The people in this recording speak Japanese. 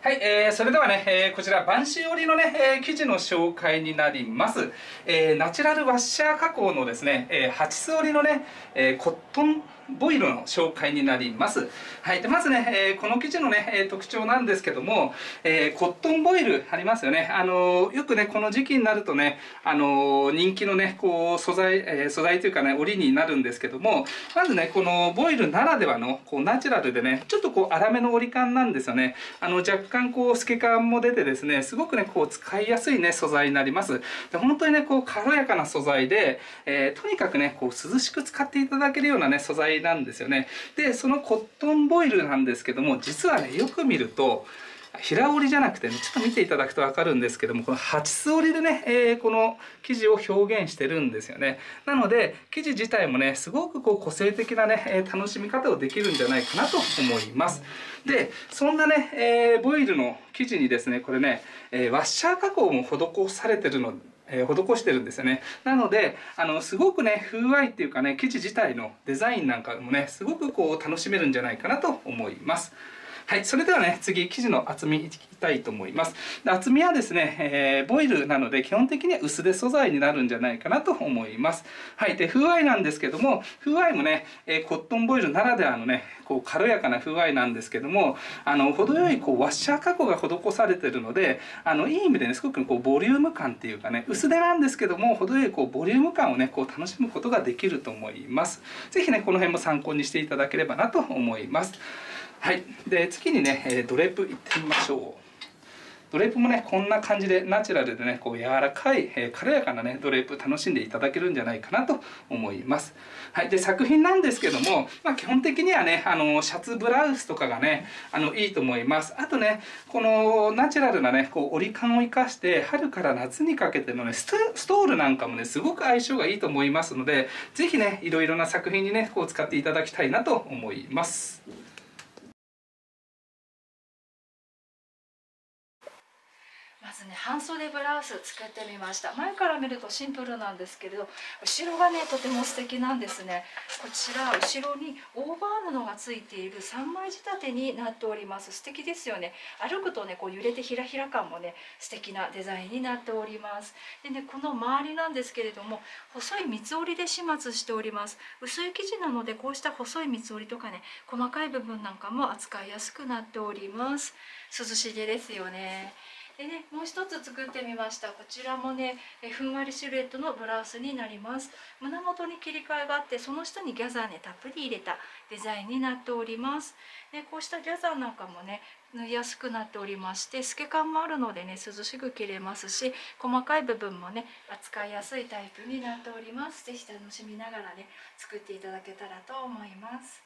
はい、えー、それではね、えー、こちら、播州織のね、えー、生地の紹介になります。えー、ナチュラルワッシャー加工のですね、えー、蜂巣織のね、えー、コットンボイルの紹介になります。はい。で、まずね、えー、この生地のね、え、特徴なんですけども、えー、コットンボイルありますよね。あのよくね、この時期になるとね、あの人気のね、こう、素材、えー、素材というかね、織になるんですけども、まずね、このボイルならではの、こう、ナチュラルでね、ちょっとこう、粗めの織り感なんですよね。あの、若干こう、透け感も出てですね、すごくね、こう、使いやすいね、素材になります。で本当にね、こう、軽やかな素材で、えー、とにかくね、こう、涼しく使っていただけるようなね、素材なんですよね。で、そのコットンボイルなんですけども、実はね、よく見ると、平織りじゃなくてね、ちょっと見ていただくとわかるんですけども、この八つ織りでね、えー、この生地を表現してるんですよね。なので、生地自体もね、すごくこう個性的なね、え、楽しみ方をできるんじゃないかなと思います。で、そんなね、えー、ボイルの生地にですね、これね、えワッシャー加工も施されてるのえー、施してるんですよね。なので、あの、すごくね、風合いっていうかね、生地自体のデザインなんかもね、すごくこう楽しめるんじゃないかなと思います。はい、それではね、次、生地の厚みいきたいと思います。で厚みはですね、えー、ボイルなので、基本的には薄手素材になるんじゃないかなと思います。はい、で、風合いなんですけども、風合いもね、えー、コットンボイルならではのね、こう、軽やかな風合いなんですけども、あの、程よい、こう、ワッシャー加工が施されてるので、あの、いい意味でね、すごくこう、ボリューム感っていうかね、薄手なんですけども、程よい、こう、ボリューム感をね、こう、楽しむことができると思います。ぜひね、この辺も参考にしていただければなと思います。はい。で、次にね、ドレープいってみましょう。ドレープもね、こんな感じでナチュラルでね、こう柔らかい、え、軽やかなね、ドレープ楽しんでいただけるんじゃないかなと思います。はい。で、作品なんですけども、まあ基本的にはね、あの、シャツブラウスとかがね、あの、いいと思います。あとね、このナチュラルなね、こう折り感を生かして、春から夏にかけてのね、ストールなんかもね、すごく相性がいいと思いますので、ぜひね、いろいろな作品にね、こう使っていただきたいなと思います。まずね半袖ブラウス作ってみました。前から見るとシンプルなんですけれど後ろがねとても素敵なんですね。こちら後ろにオーバー布がついている3枚仕立てになっております。素敵ですよね。歩くとねこう揺れてひらひら感もね素敵なデザインになっております。でねこの周りなんですけれども細い三つ折りで始末しております。薄い生地なのでこうした細い三つ折りとかね細かい部分なんかも扱いやすくなっております。涼しげですよね。でねもう一つ作ってみました。こちらもねえふんわりシルエットのブラウスになります。胸元に切り替えがあってその下にギャザーねたっぷり入れたデザインになっております。でこうしたギャザーなんかもね縫いやすくなっておりまして透け感もあるのでね涼しく着れますし細かい部分もね扱いやすいタイプになっております。是非楽しみながらね作っていただけたらと思います。